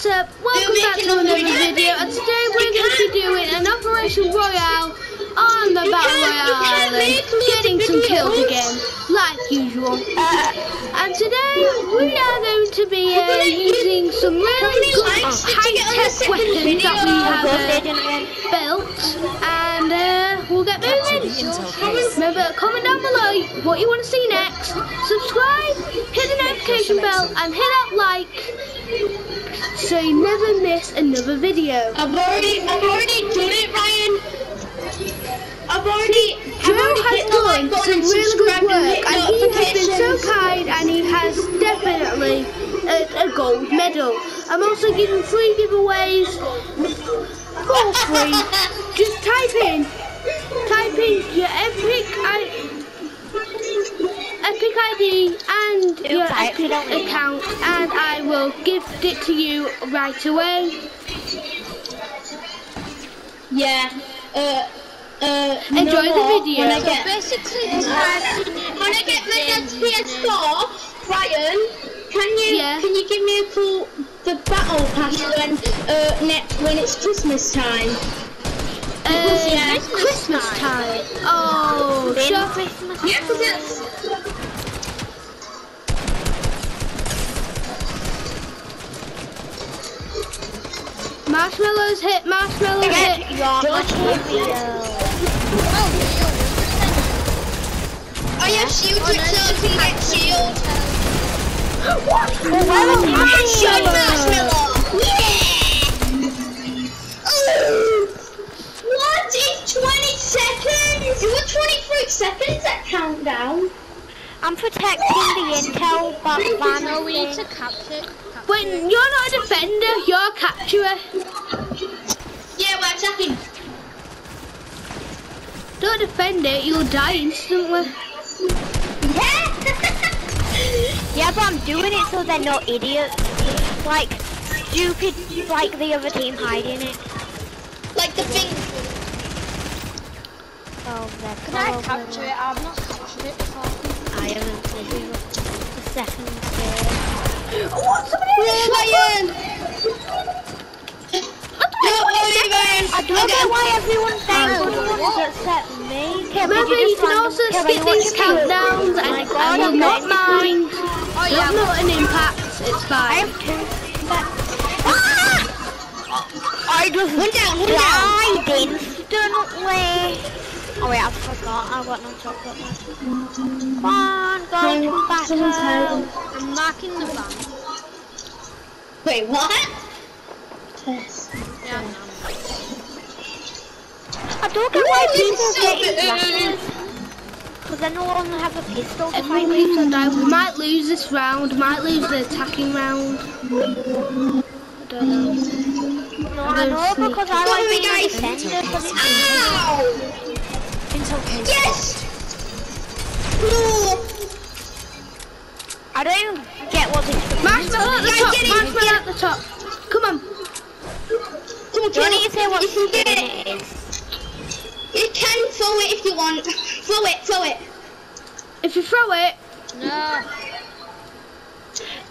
What's up? Welcome back to another video and today we're going to be doing an Operation Royale. On the Battle Royale Island, getting some kills again, like usual. And today we are going to be uh, using some really good high-tech weapons that we have uh, built. And uh, we'll get moving. Remember, comment down below what you want to see next, subscribe, hit the notification bell and hit that like so you never miss another video. I've already, I've already done it, Ryan. I've already, Joe already has hit the like done some and really good work and he has been so kind and he has definitely a, a gold medal. I'm also giving free giveaways for free. Just type in, type in your epic, I, epic ID and your I epic accidentally- account and I will gift it to you right away. Yeah. Uh, uh, Enjoy know the what? video. When I get, Basically, when I get my dad's PS4, Ryan, can you, Yeah. can you give me a call the battle pass when, uh, next when it's Christmas time? Uh, yeah, Christmas time. Oh, sure. Christmas. Yeah, 'cause it's. Marshmallows hit, marshmallows hit. Your material. I have shield trick, so if you get shield. Shot marshmallow! Yeah! Ooh! What is 20 seconds? You were 23 seconds at countdown. I'm protecting the intel, but Van No, we need to capture. Wait, you're not a defender, you're a capturer. Yeah, we're attacking. Don't defend it, you'll die instantly. Yeah! Yeah, but I'm doing it so they're not idiots. Like, stupid, like the other team hiding it. like the thing. Oh, they're Can I probably- capture it? I've not captured it before. I haven't the second game. What? Somebody Ryan! Don't worry, Ryan. I don't know why everyone's saying good except me. Okay, you can also okay, skip these countdowns Oh and I will not mind. Oh yeah. know an impact, it's I fine. Ah! I just One down, died instantly. Oh I forgot. I got no chocolate left. Come on, go to battle. I'm marking the van. Wait, what? Yeah. I don't get why people So get. Because they no longer have a pistol to If fight we with. die, we might lose this round, might lose the attacking round. I don't know. No, I know because I like being a defender. Because it's Ow! Yes! No! I don't even get what this is. Marshmallow at the Guys, top, get marshmallow at the top. Come on. Come on, Do you need to say what you can get it. it is? You can throw it if you want. Throw it, throw it. If you throw it, No.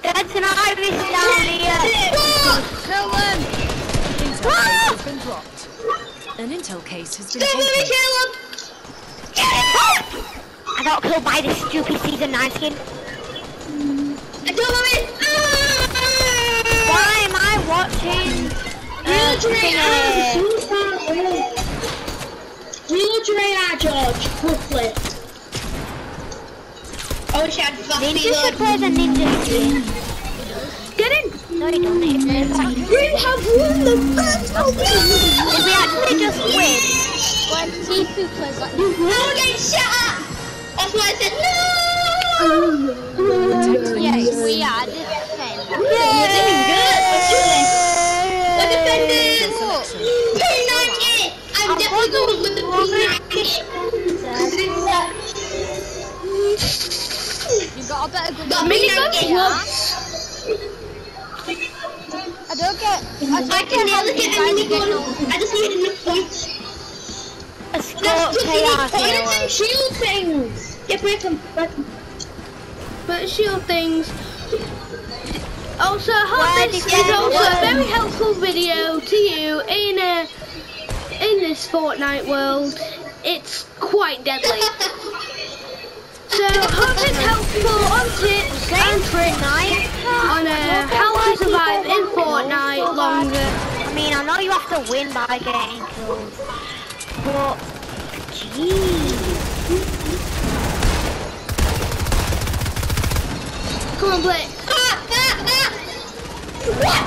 That's an Irish down here. Kill them. Ah! has been dropped. An intel case has been Don't worry, taken. Caleb. I got killed by this stupid season 9 skin. I Don't worry. Ah! Why am I watching? Real Uh, Dre thingy? Real George, quickly. I wish I had fast Ninja should play the ninja skin. get in. No, you don't need to. We have won the first Tfue plays like No, shut up. That's why I said no. Yes, we are defenders. You're doing good. Let's do this. We're defenders. P90. I'm definitely going with the P90. You got a better gun. Got Minigun P90. plus. I don't get. I I don't can never get guys any gun. I just need enough points. A That's score because you need chaos and shield things. Yeah, break them. Break them. But shield things. Also, I hope this is also a very helpful video to you in a in this Fortnite world. It's quite deadly. So, hope it's helpful on tips and tricks on uh, how to survive in Fortnite longer. I mean, I know you have to win by getting kills, but jeez. Come on, Blake. Ah, ah, ah. What?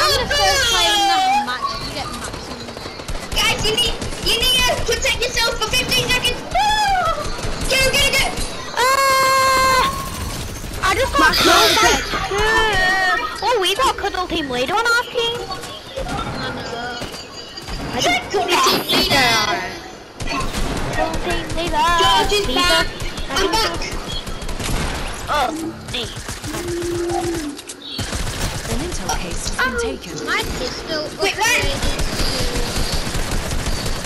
I'm the first player in the match to get maximum. Guys, you need you need to protect yourself for 15 seconds. Go, go, go. Ah! I just got killed. Oh, we got cuddle team leader on our team. I don't call it team leader. Cuddle team leader. George is Leader. back. I'm back. Oh, me. An intel case has been um, taken. My pistol Wait, where?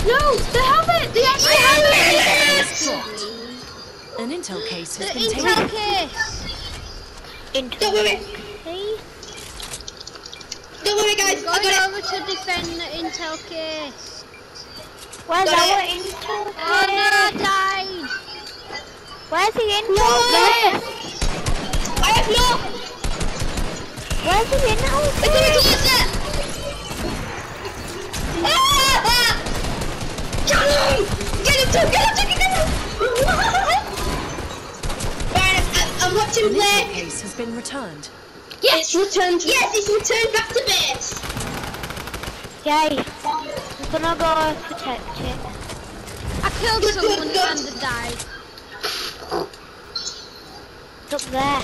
No, the helmet. The actual helmet. An intel case to has the been intel taken. case. Into Don't worry. Okay. Don't worry, guys. I Going got it. over to defend the intel case. Where's Got our it. intel? Oh no, I died. Where's the intel? There. I have no. Where's the intel? It's in the closet. Ah! ah. Get him! Get him, too! Get him, too! Get him! Right, I'm, I'm watching An intel play. case has been returned. Yes, returned. Yes, it's returned back to base. Yay. I'm gonna go protect it. I killed someone good, good. and died. It's up there.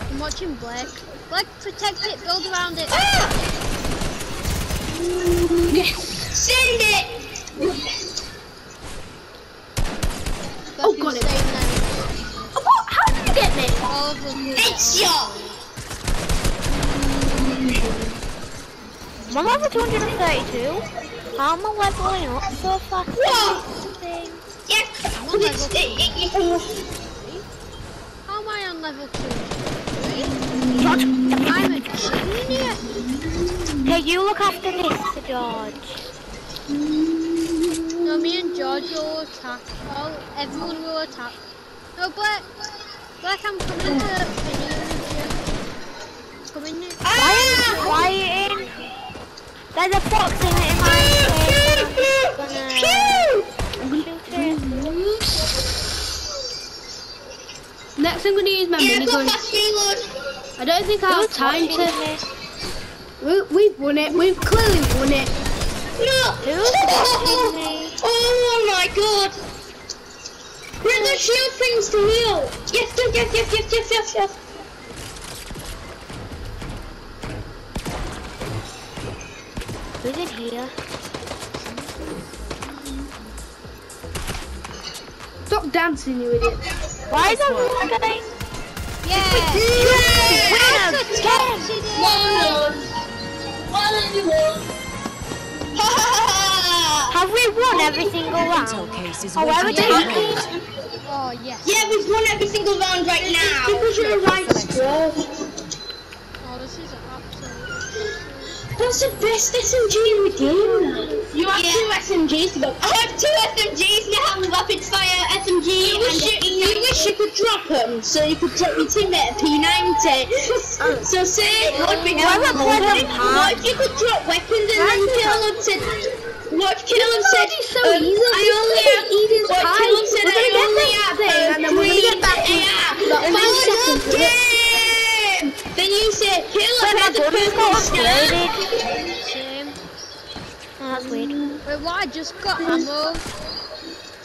I'm watching Blake. Blake, protect it, build around it. Ah! Yes. Send it! Oh, Blake, got it. stay. What? How did you get me? All of them. will get Headshot! I'm level 232. How am I leveling up so fast? Whoa! Yeah, but it's, it, it, you can... How am I on level 2? George, I'm a genius. okay, you look after this, George. No, me and George will attack. Oh, everyone will attack. No, Blake. Blake, I'm coming to finish you. Come in here. Why quieting? There's a fox in, in my face. I'm gonna shoot it. Next, I'm gonna use my Yeah, go minigun. I don't think I have time to. We, we've won it. We've clearly won it. No! Who's? Oh my god! Where are the shield things to heal? Yes, yes, yes, yes, yes, yes, yes, yes. Who's in here? Stop dancing, you idiot. Why is everyone getting? Yeah. Win again! Have we won every single round? Intel case is Oh, where are we waiting to be taking? made. Oh, yes. yeah, we've won every single round right now. Because you're right, bro. Oh, this is absolute. That's the best SMG in the game. You have two SMGs to go. I have two SMGs now, rapid fire SMG. You wish you, you wish you could drop them, so you could drop your teammate a P90. so say, what would what, Gordon if, what if you could drop weapons and then Caleb said, what if Caleb said, so um, easy. I only have, Eden's what. Caleb said, I only have this thing, and then we're gonna get back to about and five then seconds with it. game. Then you say, Caleb But my has a gun's purple got scar. upgraded. Same. Oh, that's weird. Wait, what? I just got ammo.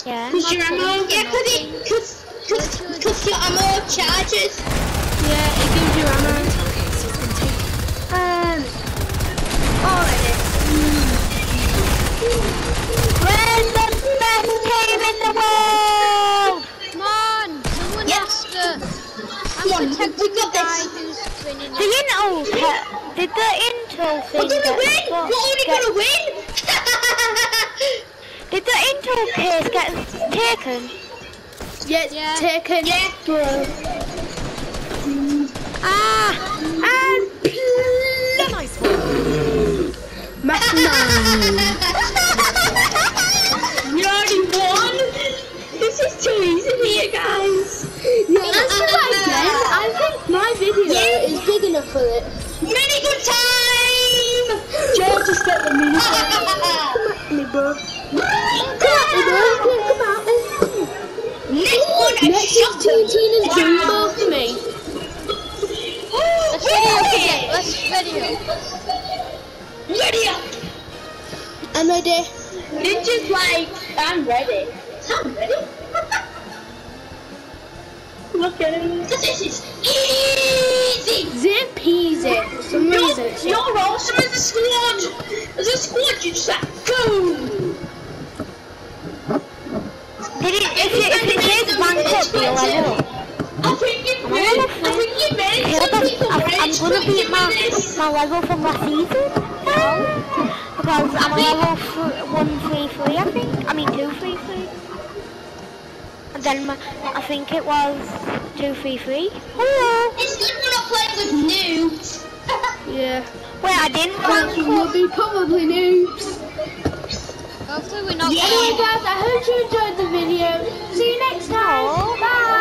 Yeah. Cause your ammo, yeah, cause it, cause, cause, cause your ammo charges. Yeah, it gives you ammo. Intel case has been taken. Um. Where's the best team in the world? I'm we the got this. The intel, did the intel thing We're gonna win. got- We're only get- gonna win. did the intel case get taken? Yeah, Yeah. taken. Yeah. Ah! And. Nice one. Mastermind. for it. Mini good time. Joe just get the mini. Come at me, bro. Come at me, bro. Come at me. Next one, I Next shot him. Tina's doing both for me. Let's video again. Let's video. Ready up. I'm ready. Ninja's like, I'm ready. I'm ready. Look at him. This is squad. As a squad, you just like, boom. Did it, if it, if it says rank up, be a level. I think you made, I think you made yeah, some people I'm gonna beat my, my level from last season. Because I'm level th- 133, I think. I mean 233. And then my, I think it was 233. Hello. It's good we're not playing with. Yeah. Wait, I didn't rank We'll be probably noobs. Hopefully we're not Yeah. Anyway guys, I hope you enjoyed the video. See you next time. Bye.